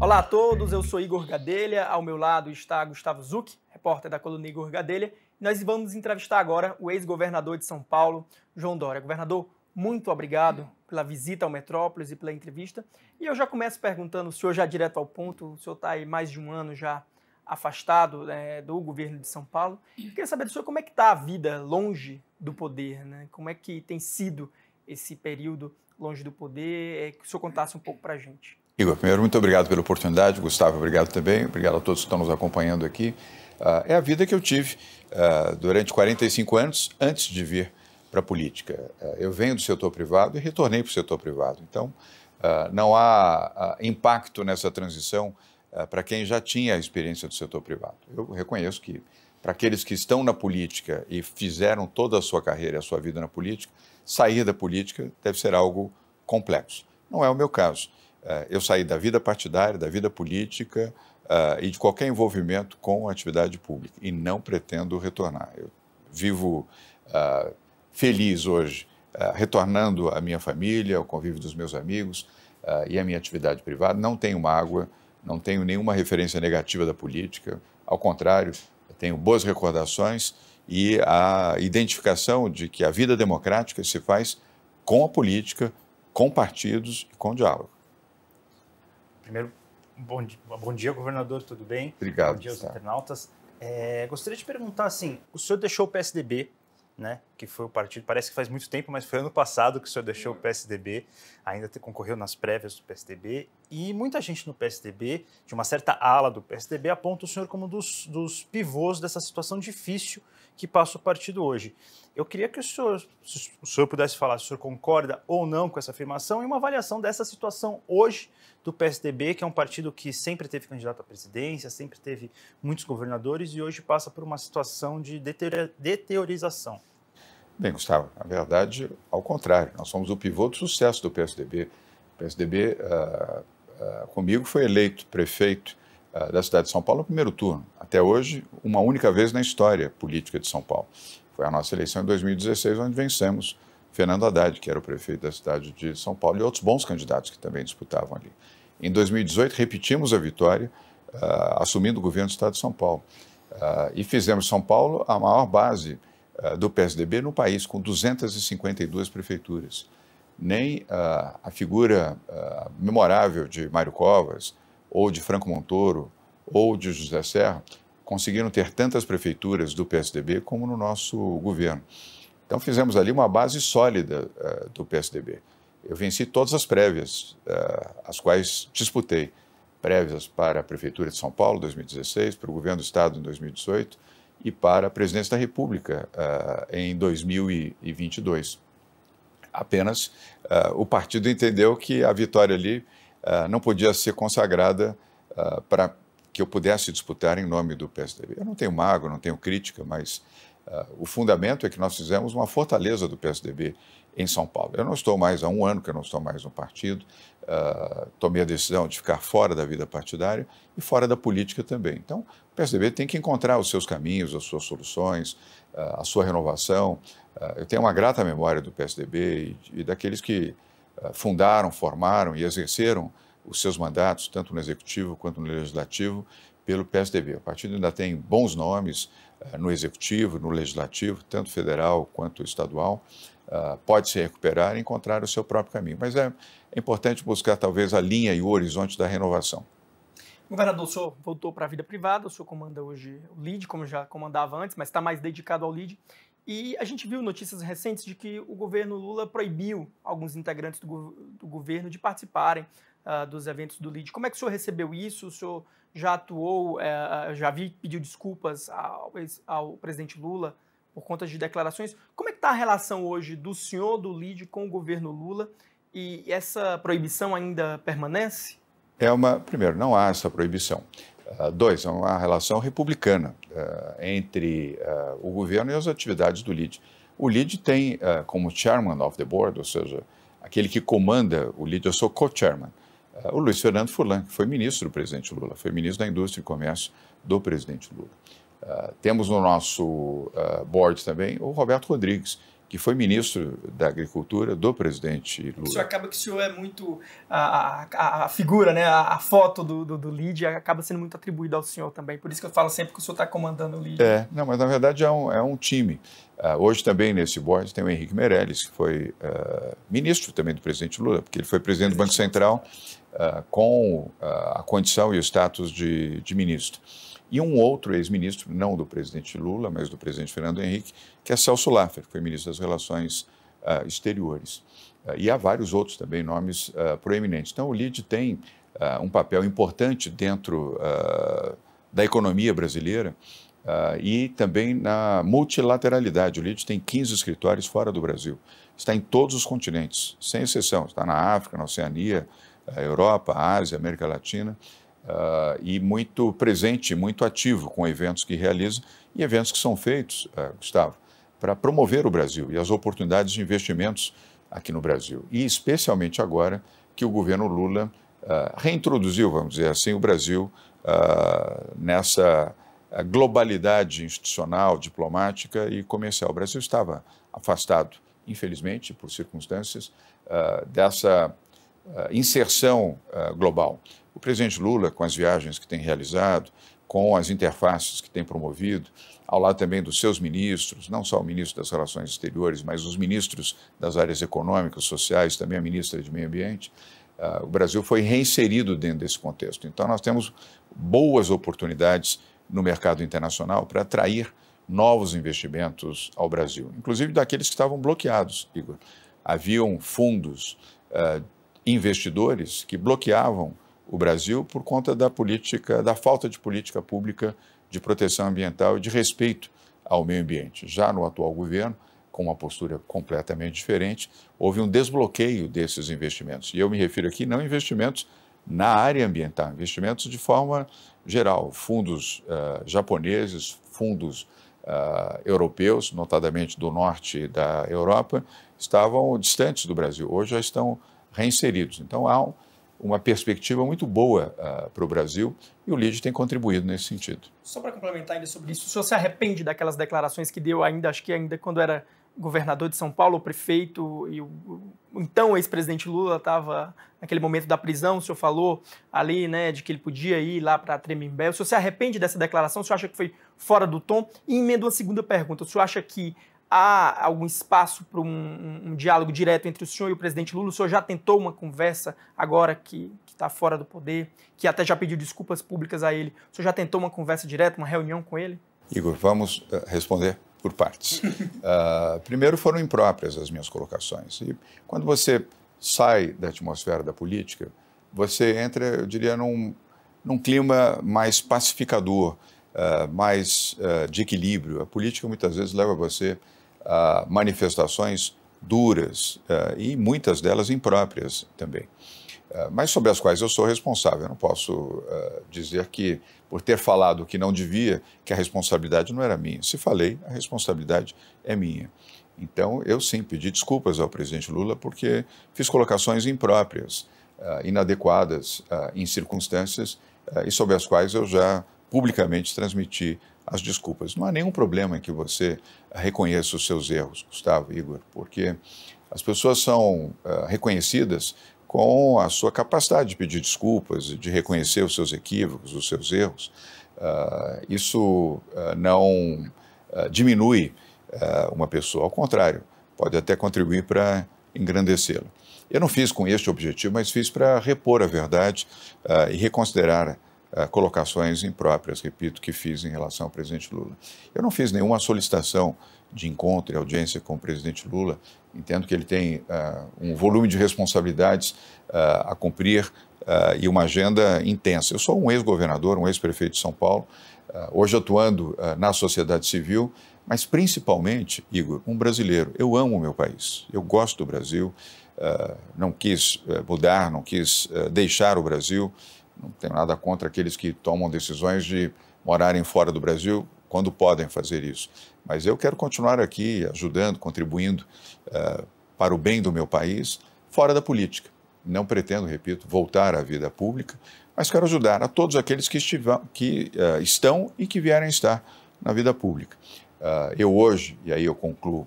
Olá a todos, eu sou Igor Gadelha, ao meu lado está Gustavo Zuc, repórter da coluna Igor Gadelha. Nós vamos entrevistar agora o ex-governador de São Paulo, João Dória. Governador, muito obrigado pela visita ao Metrópolis e pela entrevista. E eu já começo perguntando, o senhor já direto ao ponto, o senhor está aí mais de um ano já afastado né, do governo de São Paulo. Eu queria saber do senhor como é que está a vida longe do poder, né? Como é que tem sido esse período longe do poder? É, que o senhor contasse um pouco para a gente. Igor, primeiro, muito obrigado pela oportunidade. Gustavo, obrigado também. Obrigado a todos que estão nos acompanhando aqui. Uh, é a vida que eu tive uh, durante 45 anos antes de vir para a política. Uh, eu venho do setor privado e retornei para o setor privado. Então, não há impacto nessa transição para quem já tinha a experiência do setor privado. Eu reconheço que, para aqueles que estão na política e fizeram toda a sua carreira e a sua vida na política, sair da política deve ser algo complexo. Não é o meu caso. Eh, eu saí da vida partidária, da vida política uh, e de qualquer envolvimento com a atividade pública e não pretendo retornar. Eu vivo uh, feliz hoje, retornando à minha família, ao convívio dos meus amigos e à minha atividade privada. Não tenho mágoa, não tenho nenhuma referência negativa da política, ao contrário, tenho boas recordações e a identificação de que a vida democrática se faz com a política, com partidos e com diálogo. Primeiro, bom, bom dia, governador, tudo bem? Obrigado. Bom dia aos internautas. É, gostaria de perguntar assim, o senhor deixou o PSDB, né, que foi o partido, parece que faz muito tempo, mas foi ano passado que o senhor deixou o PSDB, ainda concorreu nas prévias do PSDB, e muita gente no PSDB, de uma certa ala do PSDB, aponta o senhor como um dos, dos pivôs dessa situação difícil que passa o partido hoje. Eu queria que o senhor, o senhor pudesse falar se o senhor concorda ou não com essa afirmação e uma avaliação dessa situação hoje do PSDB, que é um partido que sempre teve candidato à presidência, sempre teve muitos governadores e hoje passa por uma situação de deteriorização. Bem, Gustavo, na verdade, ao contrário, nós somos o pivô do sucesso do PSDB. O PSDB, uh, uh, comigo, foi eleito prefeito uh, da cidade de São Paulo no primeiro turno. Até hoje, uma única vez na história política de São Paulo. Foi a nossa eleição em 2016, onde vencemos Fernando Haddad, que era o prefeito da cidade de São Paulo, e outros bons candidatos que também disputavam ali. Em 2018, repetimos a vitória, assumindo o governo do estado de São Paulo. E fizemos São Paulo a maior base do PSDB no país, com 252 prefeituras. Nem a figura memorável de Mário Covas, ou de Franco Montoro, ou de José Serra, conseguiram ter tantas prefeituras do PSDB como no nosso governo. Então fizemos ali uma base sólida uh, do PSDB. Eu venci todas as prévias, uh, as quais disputei. Prévias para a Prefeitura de São Paulo, em 2016, para o Governo do Estado, em 2018, e para a Presidência da República, uh, em 2022. Apenas o partido entendeu que a vitória ali não podia ser consagrada para que eu pudesse disputar em nome do PSDB. Eu não tenho mágoa, não tenho crítica, mas Uh, o fundamento é que nós fizemos uma fortaleza do PSDB em São Paulo. Eu não estou mais há um ano que eu não estou mais no partido, uh, tomei a decisão de ficar fora da vida partidária e fora da política também. Então, o PSDB tem que encontrar os seus caminhos, as suas soluções, uh, a sua renovação. eu tenho uma grata memória do PSDB e, e daqueles que fundaram, formaram e exerceram os seus mandatos, tanto no executivo quanto no legislativo, pelo PSDB. O partido ainda tem bons nomes, no executivo, no legislativo, tanto federal quanto estadual, uh, pode se recuperar e encontrar o seu próprio caminho. Mas é, importante buscar talvez a linha e o horizonte da renovação. Governador, o senhor voltou para a vida privada, o senhor comanda hoje o LID, como já comandava antes, mas está mais dedicado ao LID. E a gente viu notícias recentes de que o governo Lula proibiu alguns integrantes do, do governo de participarem uh, dos eventos do LID. Como é que o senhor recebeu isso? O senhor já atuou, é, já vi, pediu desculpas ao, ao, presidente Lula por conta de declarações. Como é que está a relação hoje do senhor, do LID, com o governo Lula? E essa proibição ainda permanece? É uma, primeiro, não há essa proibição. Uh, dois, é uma relação republicana uh, entre uh, o governo e as atividades do LID. O LID tem como chairman of the board, ou seja, aquele que comanda o LID, eu sou co-chairman o Luiz Fernando Furlan, que foi ministro do presidente Lula, foi ministro da Indústria e Comércio do presidente Lula. Uh, temos no nosso uh, board também o Roberto Rodrigues, que foi ministro da Agricultura do presidente Lula. Isso acaba que o senhor é muito. A, a, a figura, né, a, a foto do, do, do, acaba sendo muito atribuída ao senhor também. Por isso que eu falo sempre que o senhor está comandando o LID. É, não, mas na verdade é um, é um time. Uh, hoje também nesse board tem o Henrique Meirelles, que foi uh, ministro também do presidente Lula, porque ele foi presidente do Banco Central uh, com a condição e o status de, de ministro e um outro ex-ministro, não do presidente Lula, mas do presidente Fernando Henrique, que é Celso Laffer, que foi ministro das Relações uh, Exteriores. Uh, e há vários outros também nomes uh, proeminentes. Então, o LID tem um papel importante dentro da economia brasileira e também na multilateralidade. O LID tem 15 escritórios fora do Brasil. Está em todos os continentes, sem exceção. Está na África, na Oceania, Europa, Ásia, América Latina uh, e muito presente, muito ativo com eventos que realiza e eventos que são feitos, uh, Gustavo, para promover o Brasil e as oportunidades de investimentos aqui no Brasil. E especialmente agora que o governo Lula uh, reintroduziu, vamos dizer assim, o Brasil nessa globalidade institucional, diplomática e comercial. O Brasil estava afastado, infelizmente, por circunstâncias, dessa inserção global. O presidente Lula, com as viagens que tem realizado, com as interfaces que tem promovido, ao lado também dos seus ministros, não só o ministro das Relações Exteriores, mas os ministros das áreas econômicas, sociais, também a ministra de Meio Ambiente, uh, o Brasil foi reinserido dentro desse contexto. Então, nós temos boas oportunidades no mercado internacional para atrair novos investimentos ao Brasil, inclusive daqueles que estavam bloqueados, Igor. Haviam fundos uh, investidores que bloqueavam o Brasil por conta da política, da falta de política pública de proteção ambiental e de respeito ao meio ambiente. Já no atual governo, com uma postura completamente diferente, houve um desbloqueio desses investimentos. E eu me refiro aqui não a investimentos na área ambiental, investimentos de forma geral, fundos uh, japoneses, fundos uh, europeus, notadamente do norte da Europa, estavam distantes do Brasil. Hoje já estão reinseridos. Então há um, uma perspectiva muito boa uh, para o Brasil e o LID tem contribuído nesse sentido. Só para complementar ainda sobre isso, o senhor se arrepende daquelas declarações que deu ainda, acho que ainda quando era governador de São Paulo, o prefeito e o, o então ex-presidente Lula estava naquele momento da prisão, o senhor falou ali, né, de que ele podia ir lá para Tremembé. O senhor se arrepende dessa declaração? O senhor acha que foi fora do tom? E emendo uma segunda pergunta. O senhor acha que há algum espaço para um, um, diálogo direto entre o senhor e o presidente Lula? O senhor já tentou uma conversa agora que está fora do poder, que até já pediu desculpas públicas a ele? O senhor já tentou uma conversa direta, uma reunião com ele? Igor, vamos uh, responder por partes. uh, primeiro, foram impróprias as minhas colocações. E quando você sai da atmosfera da política, você entra, eu diria, num, num clima mais pacificador, uh, mais de equilíbrio. A política muitas vezes leva você uh, manifestações duras uh, e muitas delas impróprias também, uh, mas sobre as quais eu sou responsável. Eu não posso dizer que, por ter falado o que não devia, que a responsabilidade não era minha. Se falei, a responsabilidade é minha. Então, eu sim pedi desculpas ao presidente Lula porque fiz colocações impróprias, inadequadas em circunstâncias e sobre as quais eu já publicamente transmiti as desculpas. Não há nenhum problema em que você reconheça os seus erros, Gustavo, Igor, porque as pessoas são uh, reconhecidas com a sua capacidade de pedir desculpas, de reconhecer os seus equívocos, os seus erros. Uh, isso uh, não diminui uma pessoa, ao contrário, pode até contribuir para engrandecê-la. Eu não fiz com este objetivo, mas fiz para repor a verdade e reconsiderar uh, colocações impróprias, repito, que fiz em relação ao presidente Lula. Eu não fiz nenhuma solicitação de encontro e audiência com o presidente Lula. Entendo que ele tem uh, um volume de responsabilidades uh, a cumprir e uma agenda intensa. Eu sou um ex-governador, um ex-prefeito de São Paulo, hoje atuando na sociedade civil, mas principalmente, Igor, um brasileiro. Eu amo o meu país, eu gosto do Brasil, não quis mudar, não quis deixar o Brasil não tenho nada contra aqueles que tomam decisões de morarem fora do Brasil quando podem fazer isso. Mas eu quero continuar aqui ajudando, contribuindo uh, para o bem do meu país, fora da política. Não pretendo, repito, voltar à vida pública, mas quero ajudar a todos aqueles que, estiver, que uh, estão e que vierem estar na vida pública. Uh, eu hoje, e aí eu concluo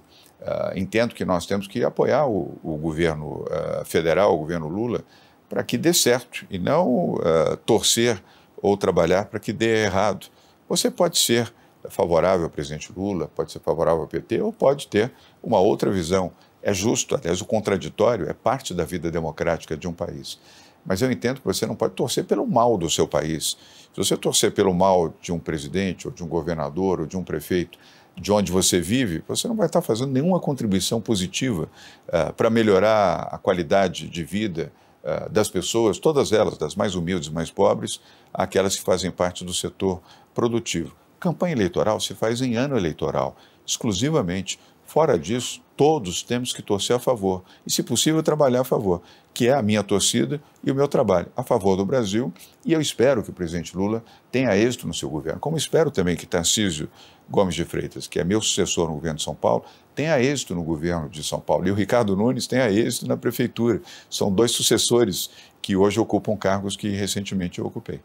entendo que nós temos que apoiar o, o governo federal, o governo Lula, para que dê certo e não uh, torcer ou trabalhar para que dê errado. Você pode ser favorável ao presidente Lula, pode ser favorável ao PT ou pode ter uma outra visão. É justo, aliás, o contraditório é parte da vida democrática de um país. Mas eu entendo que você não pode torcer pelo mal do seu país. Se você torcer pelo mal de um presidente, ou de um governador, ou de um prefeito, de onde você vive, você não vai estar fazendo nenhuma contribuição positiva uh, para melhorar a qualidade de vida uh, das pessoas, todas elas, das mais humildes e mais pobres, aquelas que fazem parte do setor produtivo. Campanha eleitoral se faz em ano eleitoral, exclusivamente. Fora disso, todos temos que torcer a favor e, se possível, trabalhar a favor, que é a minha torcida e o meu trabalho a favor do Brasil. E eu espero que o presidente Lula tenha êxito no seu governo, como espero também que Tarcísio Gomes de Freitas, que é meu sucessor no governo de São Paulo, tenha êxito no governo de São Paulo. E o Ricardo Nunes tenha êxito na prefeitura. São dois sucessores que hoje ocupam cargos que recentemente eu ocupei.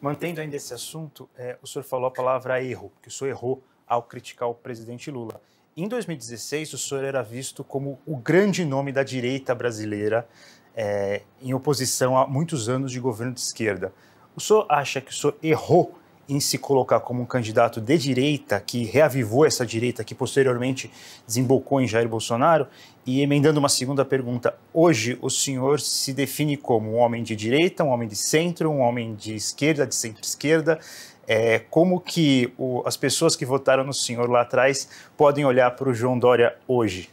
Mantendo ainda esse assunto, é, o senhor falou a palavra erro, que o senhor errou ao criticar o presidente Lula. Em 2016, o senhor era visto como o grande nome da direita brasileira, é, em oposição a muitos anos de governo de esquerda. O senhor acha que o senhor errou em se colocar como um candidato de direita, que reavivou essa direita, que posteriormente desembocou em Jair Bolsonaro? E emendando uma segunda pergunta, hoje o senhor se define como um homem de direita, um homem de centro, um homem de esquerda, de centro-esquerda? É, como que o, as pessoas que votaram no senhor lá atrás podem olhar para o João Dória hoje?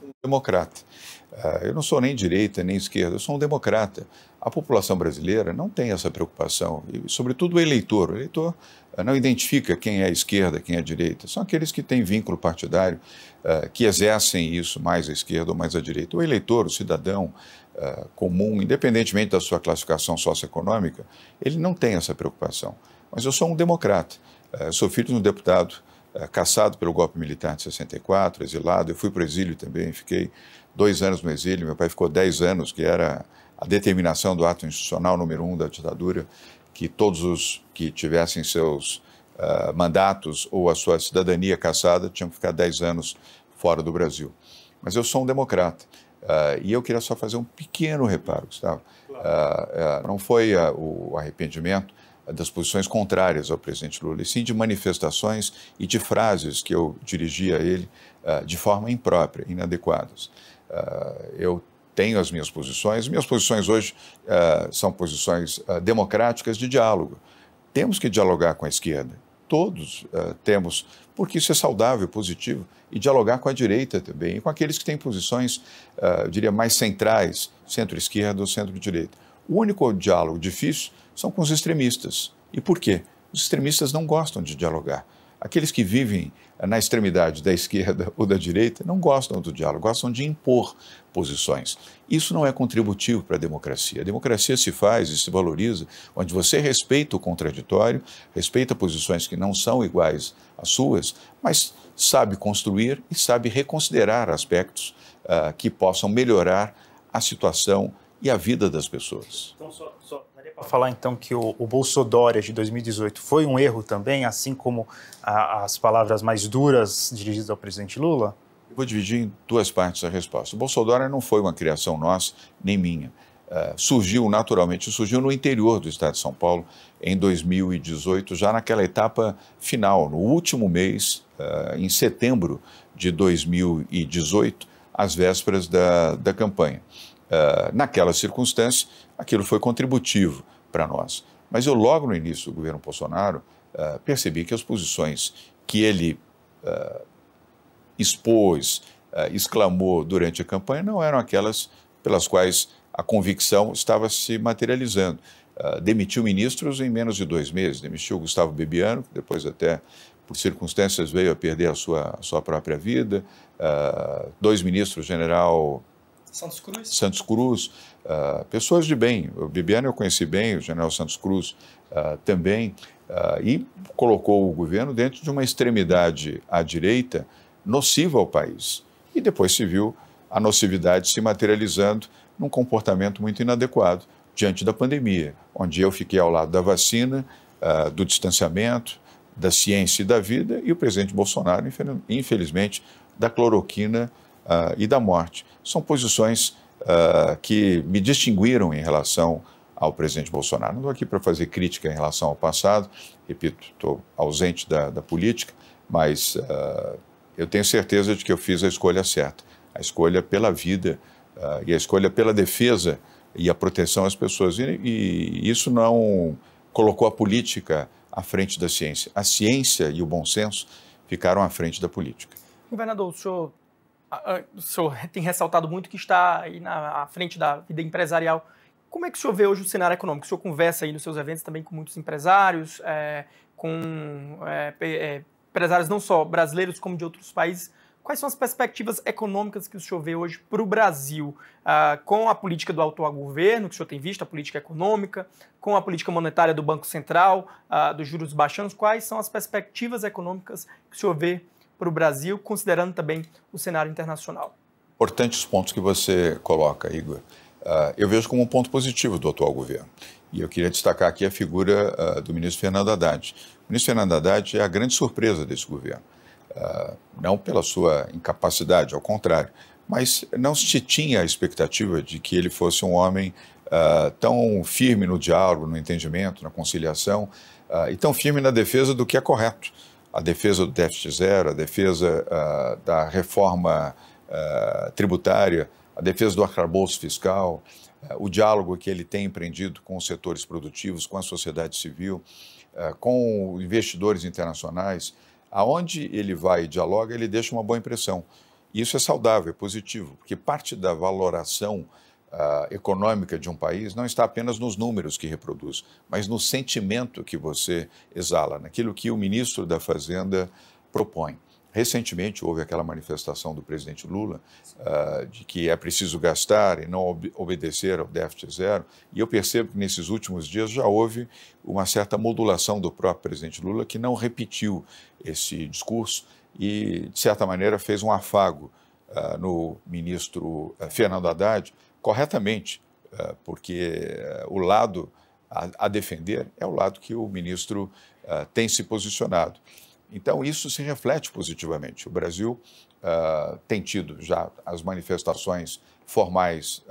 Como democrata. Uh, eu não sou nem direita nem esquerda, eu sou um democrata. A população brasileira não tem essa preocupação, e sobretudo o eleitor. O eleitor uh, não identifica quem é esquerda, quem é direita. São aqueles que têm vínculo partidário, uh, que exercem isso mais à esquerda ou mais à direita. O eleitor, o cidadão comum, independentemente da sua classificação socioeconômica, ele não tem essa preocupação. Mas eu sou um democrata. Uh, sou filho de um deputado uh, caçado pelo golpe militar de 64, exilado. Eu fui para o exílio também, fiquei dois anos no exílio. Meu pai ficou dez anos, que era a determinação do ato institucional número um da ditadura, que todos os que tivessem seus uh, mandatos ou a sua cidadania caçada tinham que ficar dez anos fora do Brasil. Mas eu sou um democrata. Uh, e eu queria só fazer um pequeno reparo, Gustavo. Uh, uh, não foi o arrependimento das posições contrárias ao presidente Lula, e sim de manifestações e de frases que eu dirigi a ele de forma imprópria, inadequadas. Eu tenho as minhas posições, minhas posições hoje são posições democráticas de diálogo. Temos que dialogar com a esquerda, todos temos, porque isso é saudável, positivo, e dialogar com a direita também, e com aqueles que têm posições, eu diria, mais centrais, centro-esquerda ou centro-direita. O único diálogo difícil são com os extremistas. E por quê? Os extremistas não gostam de dialogar. Aqueles que vivem na extremidade da esquerda ou da direita não gostam do diálogo, gostam de impor posições. Isso não é contributivo para a democracia. A democracia se faz e se valoriza onde você respeita o contraditório, respeita posições que não são iguais às suas, mas sabe construir e sabe reconsiderar aspectos uh, que possam melhorar a situação e a vida das pessoas. Então, só, só falar então que o, o Bolsodória de 2018 foi um erro também, assim como a, as palavras mais duras dirigidas ao presidente Lula? Eu vou dividir em duas partes a resposta. O Bolsodória não foi uma criação nossa, nem minha. Uh, surgiu naturalmente, surgiu no interior do estado de São Paulo em 2018, já naquela etapa final, no último mês, uh, em setembro de 2018, às vésperas da, da campanha. Uh, naquela circunstância, aquilo foi contributivo para nós. Mas eu, logo no início do governo Bolsonaro, uh, percebi que as posições que ele uh, expôs, exclamou durante a campanha, não eram aquelas pelas quais a convicção estava se materializando. demitiu ministros em menos de dois meses, demitiu Gustavo Bebiano, que depois até por circunstâncias veio a perder a sua, a sua própria vida, dois ministros, general Santos Cruz. Santos Cruz, uh, pessoas de bem. O Bibiano eu conheci bem, o general Santos Cruz uh, também, uh, e colocou o governo dentro de uma extremidade à direita nociva ao país. E depois se viu a nocividade se materializando num comportamento muito inadequado diante da pandemia, onde eu fiquei ao lado da vacina, do distanciamento, da ciência e da vida, e o presidente Bolsonaro, infelizmente, da cloroquina uh, e da morte. São posições uh, que me distinguiram em relação ao presidente Bolsonaro. Não estou aqui para fazer crítica em relação ao passado, repito, estou ausente da, da, política, mas uh, eu tenho certeza de que eu fiz a escolha certa a escolha pela vida e a escolha pela defesa e a proteção às pessoas. E, e isso não colocou a política à frente da ciência. A ciência e o bom senso ficaram à frente da política. Governador, o senhor, o senhor tem ressaltado muito que está aí na frente da vida empresarial. Como é que o senhor vê hoje o cenário econômico? O senhor conversa aí nos seus eventos também com muitos empresários, é, com é, é, empresários não só brasileiros como de outros países. Quais são as perspectivas econômicas que o senhor vê hoje para o Brasil, ah, com a política do autogoverno, que o senhor tem visto, a política econômica, com a política monetária do Banco Central, ah, dos juros baixando? Quais são as perspectivas econômicas que o senhor vê para o Brasil, considerando também o cenário internacional? Importantes pontos que você coloca, Igor. Uh, eu vejo como um ponto positivo do atual governo. E eu queria destacar aqui a figura uh, do ministro Fernando Haddad. O ministro Fernando Haddad é a grande surpresa desse governo. Ah, não pela sua incapacidade, ao contrário, mas não se tinha a expectativa de que ele fosse um homem uh, tão firme no diálogo, no entendimento, na conciliação, uh, e tão firme na defesa do que é correto. A defesa do déficit zero, a defesa da reforma tributária, a defesa do arcabouço fiscal, o diálogo que ele tem empreendido com os setores produtivos, com a sociedade civil, com investidores internacionais, aonde ele vai e dialoga, ele deixa uma boa impressão. Isso é saudável, é positivo, porque parte da valoração uh, econômica de um país não está apenas nos números que reproduz, mas no sentimento que você exala, naquilo que o ministro da Fazenda propõe. Recentemente houve aquela manifestação do presidente Lula uh, de que é preciso gastar e não ob obedecer ao déficit zero, e eu percebo que nesses últimos dias já houve uma certa modulação do próprio presidente Lula que não repetiu esse discurso e, de certa maneira, fez um afago uh, no ministro uh, Fernando Haddad, corretamente, porque o lado a, defender é o lado que o ministro tem se posicionado. Então, isso se reflete positivamente. O Brasil tem tido já as manifestações formais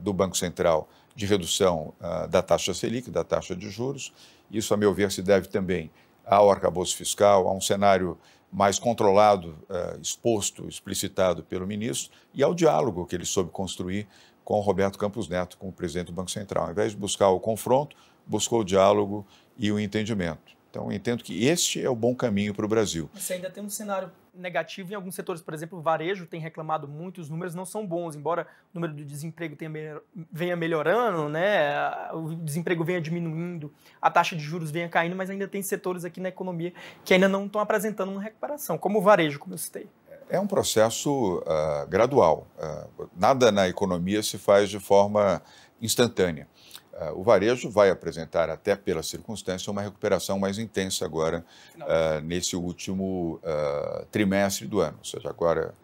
do Banco Central de redução da taxa Selic, da taxa de juros. Isso, a meu ver, se deve também ao arcabouço fiscal, a um cenário mais controlado, exposto, explicitado pelo ministro, e ao diálogo que ele soube construir com o Roberto Campos Neto, como presidente do Banco Central. Ao invés de buscar o confronto, buscou o diálogo e o entendimento. Então, eu entendo que este é o bom caminho para o Brasil. Você ainda tem um cenário negativo em alguns setores, por exemplo, o varejo tem reclamado muito, os números não são bons, embora o número do desemprego tenha, venha melhorando, né, o desemprego venha diminuindo, a taxa de juros venha caindo, mas ainda tem setores aqui na economia que ainda não estão apresentando uma recuperação, como o varejo, como eu citei. É um processo uh, gradual. Uh, nada na economia se faz de forma instantânea. Uh, o varejo vai apresentar, até pela circunstância, uma recuperação mais intensa agora, nesse último trimestre do ano. Ou seja, agora,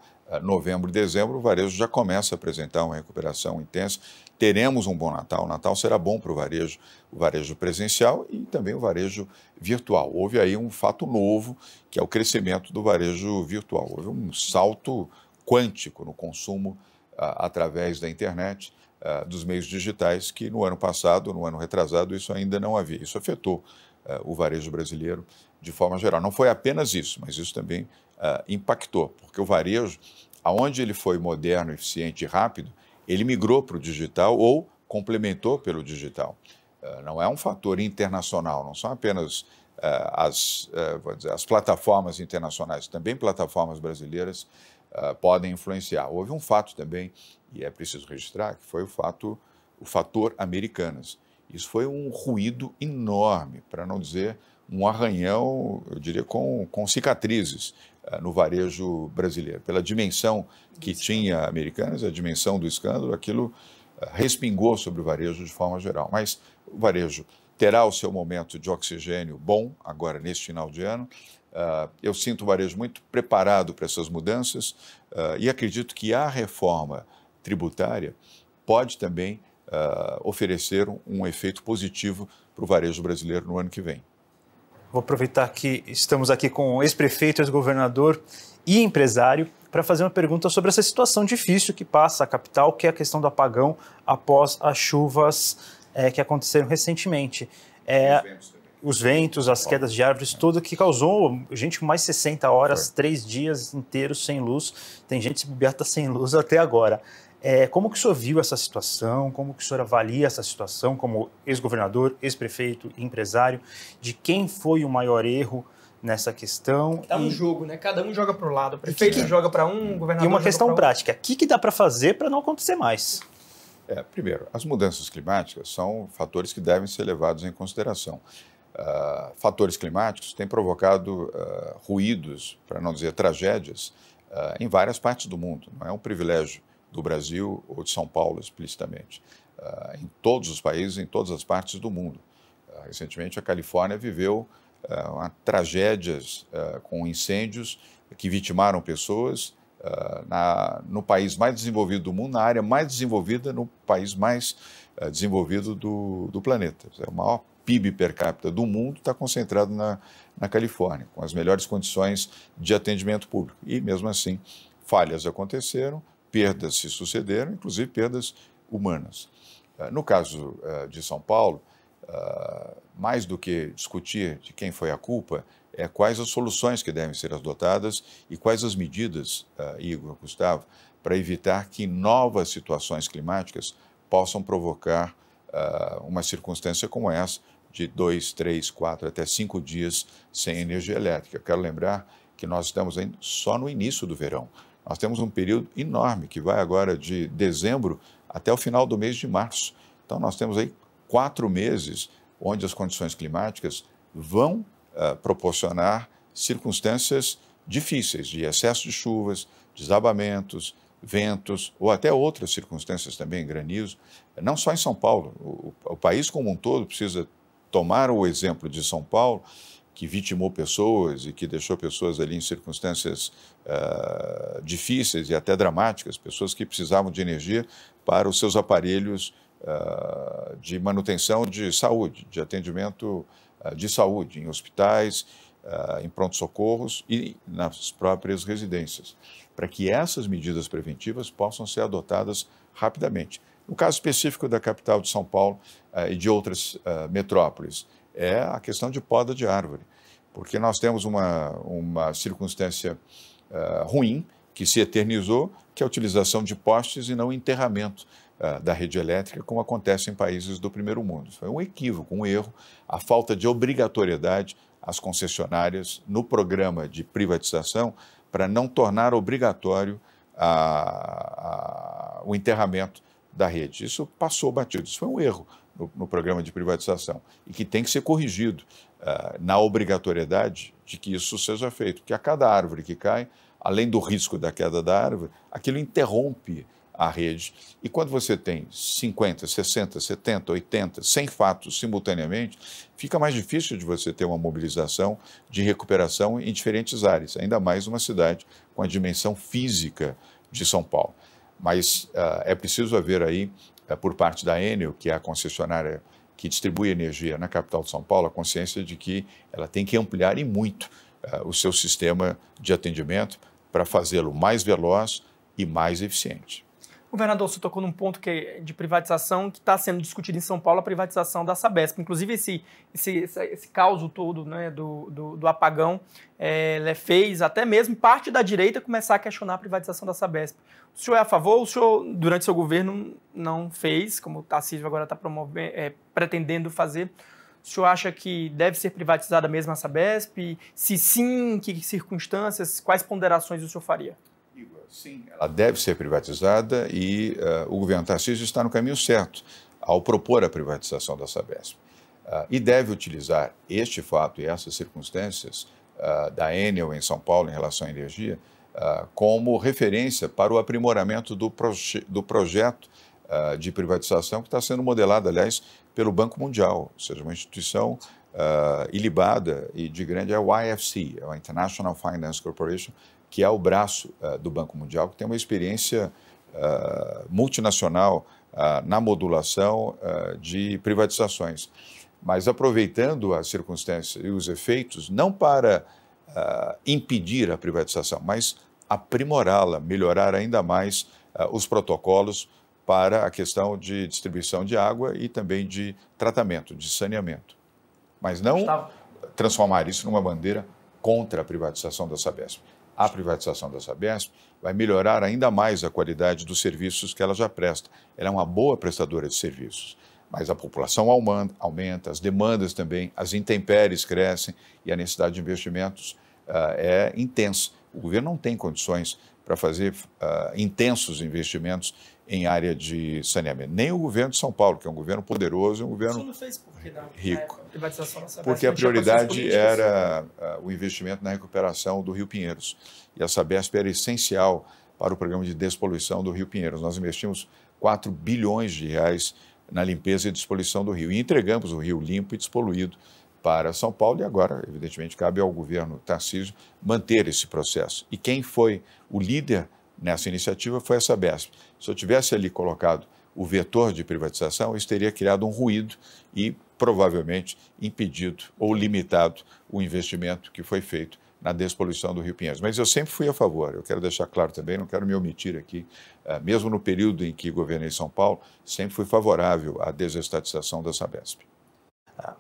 novembro e dezembro, o varejo já começa a apresentar uma recuperação intensa. Teremos um bom Natal. O Natal será bom para o varejo, o varejo presencial e também o varejo virtual. Houve aí um fato novo, que é o crescimento do varejo virtual. Houve um salto quântico no consumo através da internet uh, dos meios digitais, que no ano passado, no ano retrasado, isso ainda não havia. Isso afetou uh, o varejo brasileiro de forma geral. Não foi apenas isso, mas isso também impactou, porque o varejo, aonde ele foi moderno, eficiente e rápido, ele migrou para o digital ou complementou pelo digital. não é um fator internacional, não são apenas as, dizer, as plataformas internacionais, também plataformas brasileiras podem influenciar. Houve um fato também e é preciso registrar que foi o fato, o fator Americanas. Isso foi um ruído enorme, para não dizer um arranhão, eu diria, com, com cicatrizes no varejo brasileiro. Pela dimensão que tinha Americanas, a dimensão do escândalo, aquilo uh, respingou sobre o varejo de forma geral. Mas o varejo terá o seu momento de oxigênio bom agora neste final de ano. Uh, eu sinto o varejo muito preparado para essas mudanças e acredito que a reforma tributária pode também oferecer um efeito positivo para o varejo brasileiro no ano que vem. Vou aproveitar que estamos aqui com o ex-prefeito, ex-governador e empresário, para fazer uma pergunta sobre essa situação difícil que passa a capital, que é a questão do apagão após as chuvas é, que aconteceram recentemente. É, os ventos, as quedas de árvores, tudo que causou gente com mais de 60 horas, três dias inteiros sem luz. Tem gente que está sem luz até agora. É, como que o senhor viu essa situação? Como que o senhor avalia essa situação como ex-governador, ex-prefeito, empresário? De quem foi o maior erro nessa questão? Tá um jogo, né? Cada um joga para o lado. O prefeito que... joga para um, o governador E uma questão prática. O que, que dá para fazer para não acontecer mais? É, primeiro, as mudanças climáticas são fatores que devem ser levados em consideração. Uh, fatores climáticos têm provocado uh, ruídos, para não dizer tragédias, uh, em várias partes do mundo. Não é um privilégio do Brasil ou de São Paulo explicitamente. Uh, em todos os países, em todas as partes do mundo. Uh, recentemente, a Califórnia viveu uh, uma tragédias com incêndios que vitimaram pessoas na, no país mais desenvolvido do mundo, na área mais desenvolvida, no país mais desenvolvido do, do planeta. É o maior PIB per capita do mundo está concentrado na, na Califórnia, com as melhores condições de atendimento público. E, mesmo assim, falhas aconteceram, perdas se sucederam, inclusive perdas humanas. Ah, no caso ah, de São Paulo, ah, mais do que discutir de quem foi a culpa, é quais as soluções que devem ser adotadas e quais as medidas, Igor, Gustavo, para evitar que novas situações climáticas possam provocar uma circunstância como essa, de dois, três, quatro, até cinco dias sem energia elétrica. Quero lembrar que nós estamos só no início do verão. Nós temos um período enorme que vai agora de dezembro até o final do mês de março. Então, nós temos aí quatro meses onde as condições climáticas vão uh, proporcionar circunstâncias difíceis de excesso de chuvas, desabamentos, ventos ou até outras circunstâncias também, granizo, não só em São Paulo. O, o país como um todo precisa tomar o exemplo de São Paulo que vitimou pessoas e que deixou pessoas ali em circunstâncias uh, difíceis e até dramáticas, pessoas que precisavam de energia para os seus aparelhos uh, de manutenção de saúde, de atendimento uh, de saúde, em hospitais, em pronto-socorros e nas próprias residências, para que essas medidas preventivas possam ser adotadas rapidamente. No caso específico da capital de São Paulo e de outras metrópoles, é a questão de poda de árvore, porque nós temos uma, uma circunstância uh, ruim que se eternizou, que é a utilização de postes e não enterramento uh, da rede elétrica, como acontece em países do primeiro mundo. Foi um equívoco, um erro, a falta de obrigatoriedade às concessionárias no programa de privatização para não tornar obrigatório a, a, o enterramento da rede. Isso passou batido, isso foi um erro no, no programa de privatização e que tem que ser corrigido uh, na obrigatoriedade de que isso seja feito. Porque a cada árvore que cai, além do risco da queda da árvore, aquilo interrompe a rede. E quando você tem 50, 60, 70, 80, 100 fatos simultaneamente, fica mais difícil de você ter uma mobilização de recuperação em diferentes áreas, ainda mais uma cidade com a dimensão física de São Paulo. Mas uh, é preciso haver aí é, por parte da Enel, que é a concessionária que distribui energia na capital de São Paulo, a consciência de que ela tem que ampliar e muito uh, o seu sistema de atendimento para fazê-lo mais veloz e mais eficiente. Governador, você tocou num ponto que é de privatização que está sendo discutido em São Paulo, a privatização da Sabesp. Inclusive, esse, esse, esse, caos todo né, do, do, do apagão é, fez até mesmo parte da direita começar a questionar a privatização da Sabesp. O senhor é a favor? O senhor, durante seu governo, não fez, como o Tarcísio agora está é, pretendendo fazer. O senhor acha que deve ser privatizada mesmo a Sabesp? Se sim, em que circunstâncias? Quais ponderações o senhor faria? Sim, ela deve ser privatizada e uh, o governo Tarcísio está no caminho certo ao propor a privatização da Sabesp. Uh, e deve utilizar este fato e essas circunstâncias uh, da Enel em São Paulo em relação à energia como referência para o aprimoramento do, proje do projeto de privatização que está sendo modelado, aliás, pelo Banco Mundial, ou seja, uma instituição ilibada e de grande é o IFC, é o International Finance Corporation, que é o braço uh, do Banco Mundial, que tem uma experiência uh, multinacional uh, na modulação de privatizações. Mas aproveitando as circunstâncias e os efeitos, não para impedir a privatização, mas aprimorá-la, melhorar ainda mais os protocolos para a questão de distribuição de água e também de tratamento, de saneamento. Mas não Gustavo. transformar isso numa bandeira contra a privatização da Sabesp. A privatização da Sabesp vai melhorar ainda mais a qualidade dos serviços que ela já presta. Ela é uma boa prestadora de serviços, mas a população aumenta, as demandas também, as intempéries crescem e a necessidade de investimentos uh, é intensa. O governo não tem condições para fazer uh, intensos investimentos em área de saneamento. Nem o governo de São Paulo, que é um governo poderoso, é um governo rico. A porque a prioridade era uh, o investimento na recuperação do Rio Pinheiros. E a Sabesp era essencial para o programa de despoluição do Rio Pinheiros. Nós investimos 4 bilhões de reais na limpeza e despoluição do rio. E entregamos o rio limpo e despoluído para São Paulo e agora, evidentemente, cabe ao governo Tarcísio manter esse processo. E quem foi o líder nessa iniciativa foi a Sabesp. Se eu tivesse ali colocado o vetor de privatização, isso teria criado um ruído e provavelmente impedido ou limitado o investimento que foi feito na despoluição do Rio Pinheiros. Mas eu sempre fui a favor, eu quero deixar claro também, não quero me omitir aqui, eh, mesmo no período em que governei São Paulo, sempre fui favorável à desestatização da Sabesp.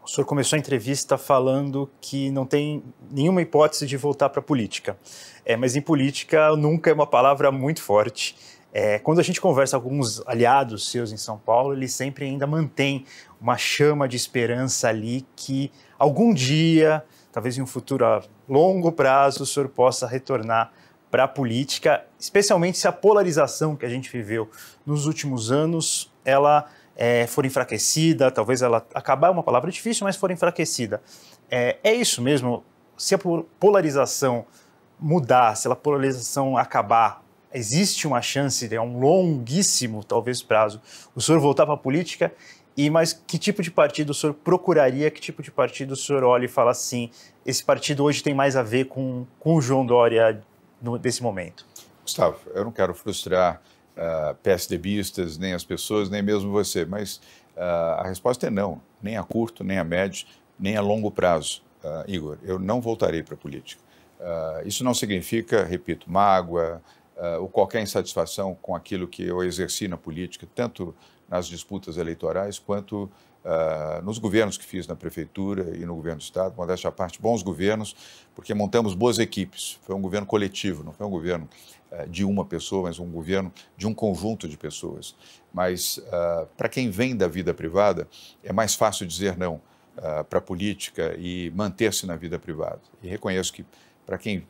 O senhor começou a entrevista falando que não tem nenhuma hipótese de voltar para a política. É, mas em política nunca é uma palavra muito forte. É, quando a gente conversa com alguns aliados seus em São Paulo, eles sempre ainda mantêm uma chama de esperança ali que algum dia, talvez em um futuro a longo prazo, o senhor possa retornar para a política, especialmente se a polarização que a gente viveu nos últimos anos, ela é, for enfraquecida, talvez ela acabar é uma palavra difícil, mas for enfraquecida. É, é isso mesmo? Se a polarização mudar, se a polarização acabar, existe uma chance, é um longuíssimo, talvez, prazo, o senhor voltar para a política e mas que tipo de partido o senhor procuraria, que tipo de partido o senhor olha e fala assim, esse partido hoje tem mais a ver com, com o João Dória no, desse momento? Gustavo, eu não quero frustrar uh, PSDBistas, nem as pessoas, nem mesmo você, mas uh, a resposta é não, nem a curto, nem a médio, nem a longo prazo, uh, Igor. Eu não voltarei para a política. Uh, isso não significa, repito, mágoa ou qualquer insatisfação com aquilo que eu exerci na política, tanto nas disputas eleitorais quanto Uh, nos governos que fiz na prefeitura e no governo do estado, modéstia à parte, bons governos, porque montamos boas equipes. Foi um governo coletivo, não foi um governo uh, de uma pessoa, mas um governo de um conjunto de pessoas. Mas uh, para quem vem da vida privada, é mais fácil dizer não para a política e manter-se na vida privada. E reconheço que para quem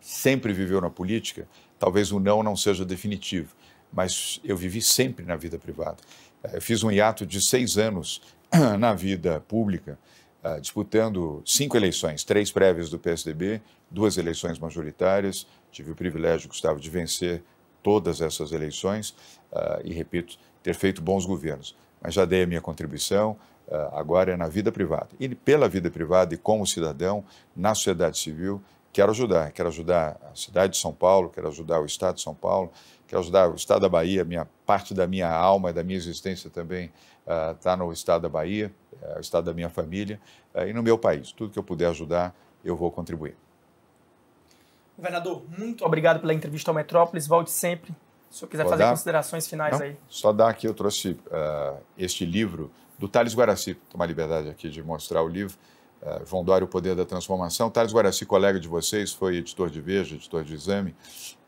sempre viveu na política, talvez o não não seja definitivo, mas eu vivi sempre na vida privada. Eu eh, fiz um hiato de seis anos na vida pública, eh, disputando cinco eleições, três prévias do PSDB, duas eleições majoritárias. Tive o privilégio, Gustavo, de vencer todas essas eleições uh, e, repito, ter feito bons governos. Mas já dei a minha contribuição, agora é na vida privada. E pela vida privada e como cidadão, na sociedade civil, quero ajudar. Quero ajudar a cidade de São Paulo, quero ajudar o Estado de São Paulo, quero ajudar o Estado da Bahia, minha parte da minha alma e da minha existência também está uh, no Estado da Bahia, é o Estado da minha família uh, e no meu país. Tudo que eu puder ajudar, eu vou contribuir. Governador, muito obrigado pela entrevista ao Metrópolis. Volte sempre. Se o senhor quiser Vou fazer dar? considerações finais Não, aí. Só dar aqui, eu trouxe uh, este livro do Thales Guaraci. Tomar liberdade aqui de mostrar o livro. Uh, João Dória, O Poder da Transformação. Thales Guaraci, colega de vocês, foi editor de Veja, editor de Exame.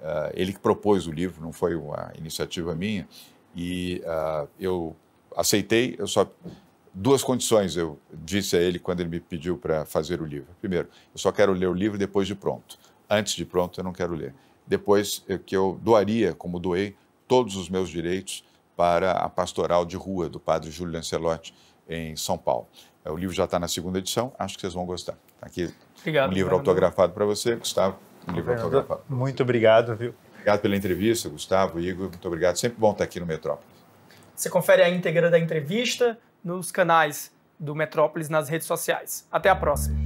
Uh, ele que propôs o livro, não foi uma iniciativa minha. E uh, eu aceitei, eu só duas condições eu disse a ele quando ele me pediu para fazer o livro. Primeiro, eu só quero ler o livro depois de pronto antes de pronto eu não quero ler. Depois que eu doaria, como doei, todos os meus direitos para a pastoral de rua do padre Júlio Lancelotti, em São Paulo. É, o livro já está na segunda edição, acho que vocês vão gostar. Tá aqui obrigado, um livro autografado para você, Gustavo. Um livro autografado. Muito obrigado, viu? Obrigado pela entrevista, Gustavo, Igor. Muito obrigado. Sempre bom estar aqui no Metrópolis. Você confere a íntegra da entrevista nos canais do Metrópolis nas redes sociais. Até a próxima.